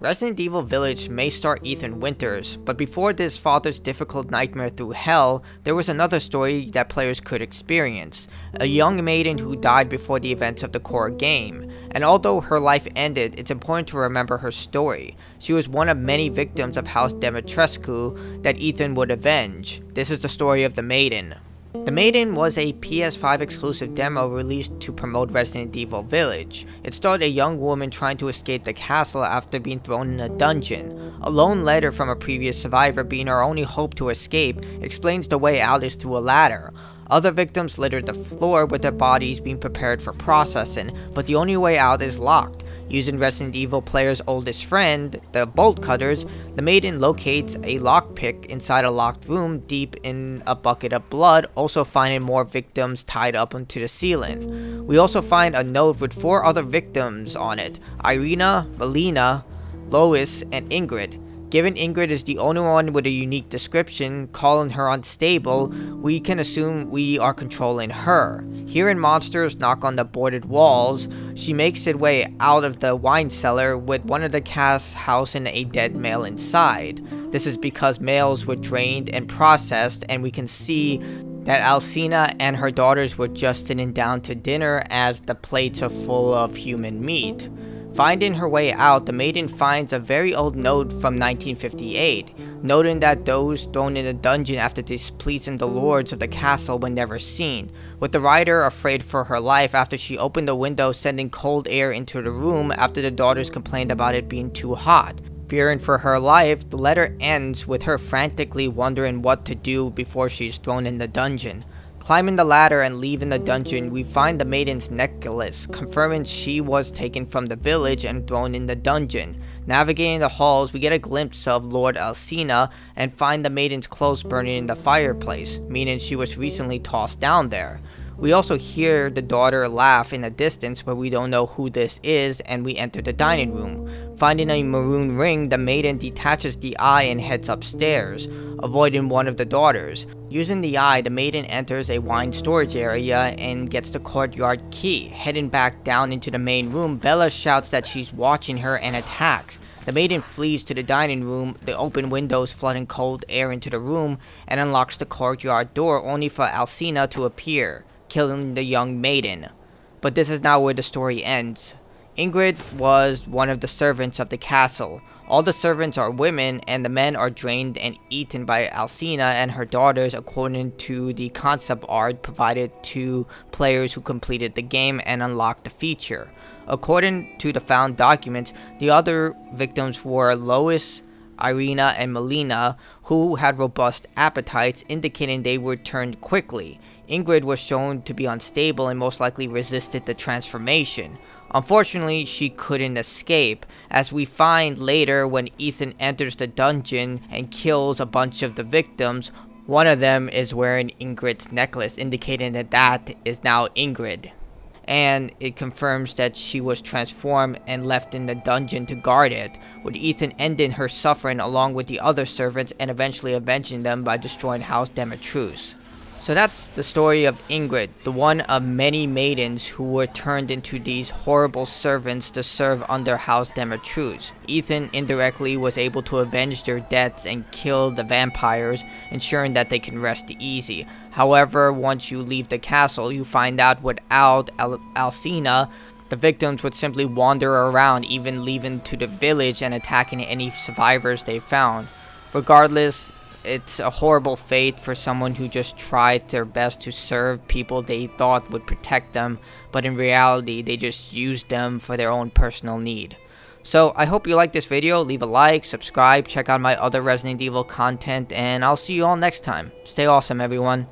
Resident Evil Village may star Ethan Winters, but before this father's difficult nightmare through hell, there was another story that players could experience. A young maiden who died before the events of the core game, and although her life ended, it's important to remember her story. She was one of many victims of House Dimitrescu that Ethan would avenge. This is the story of the maiden. The Maiden was a PS5 exclusive demo released to promote Resident Evil Village. It starred a young woman trying to escape the castle after being thrown in a dungeon. A lone letter from a previous survivor being her only hope to escape explains the way out is through a ladder. Other victims littered the floor with their bodies being prepared for processing, but the only way out is locked. Using Resident Evil player's oldest friend, the Bolt Cutters, the Maiden locates a lockpick inside a locked room deep in a bucket of blood, also finding more victims tied up onto the ceiling. We also find a note with four other victims on it, Irina, Melina, Lois, and Ingrid. Given Ingrid is the only one with a unique description, calling her unstable, we can assume we are controlling her. Hearing monsters knock on the boarded walls, she makes her way out of the wine cellar with one of the cast housing a dead male inside. This is because males were drained and processed, and we can see that Alcina and her daughters were just sitting down to dinner as the plates are full of human meat. Finding her way out, the maiden finds a very old note from 1958, noting that those thrown in the dungeon after displeasing the lords of the castle were never seen, with the writer afraid for her life after she opened the window sending cold air into the room after the daughters complained about it being too hot. Fearing for her life, the letter ends with her frantically wondering what to do before she's thrown in the dungeon. Climbing the ladder and leaving the dungeon, we find the maiden's necklace, confirming she was taken from the village and thrown in the dungeon. Navigating the halls, we get a glimpse of Lord Alcina and find the maiden's clothes burning in the fireplace, meaning she was recently tossed down there. We also hear the daughter laugh in the distance, but we don't know who this is, and we enter the dining room. Finding a maroon ring, the maiden detaches the eye and heads upstairs, avoiding one of the daughters. Using the eye, the maiden enters a wine storage area and gets the courtyard key. Heading back down into the main room, Bella shouts that she's watching her and attacks. The maiden flees to the dining room, the open windows flooding cold air into the room, and unlocks the courtyard door only for Alcina to appear killing the young maiden. But this is not where the story ends. Ingrid was one of the servants of the castle. All the servants are women, and the men are drained and eaten by Alcina and her daughters according to the concept art provided to players who completed the game and unlocked the feature. According to the found documents, the other victims were Lois, Irina, and Melina, who had robust appetites, indicating they were turned quickly. Ingrid was shown to be unstable and most likely resisted the transformation. Unfortunately, she couldn't escape, as we find later when Ethan enters the dungeon and kills a bunch of the victims, one of them is wearing Ingrid's necklace, indicating that that is now Ingrid. And it confirms that she was transformed and left in the dungeon to guard it, with Ethan ending her suffering along with the other servants and eventually avenging them by destroying House Dimitrescu. So that's the story of Ingrid, the one of many maidens who were turned into these horrible servants to serve under House Dimitrescu. Ethan indirectly was able to avenge their deaths and kill the vampires, ensuring that they can rest easy. However, once you leave the castle, you find out without Al Alcina, the victims would simply wander around, even leaving to the village and attacking any survivors they found. Regardless, it's a horrible fate for someone who just tried their best to serve people they thought would protect them, but in reality, they just used them for their own personal need. So, I hope you liked this video, leave a like, subscribe, check out my other Resident Evil content, and I'll see you all next time. Stay awesome, everyone.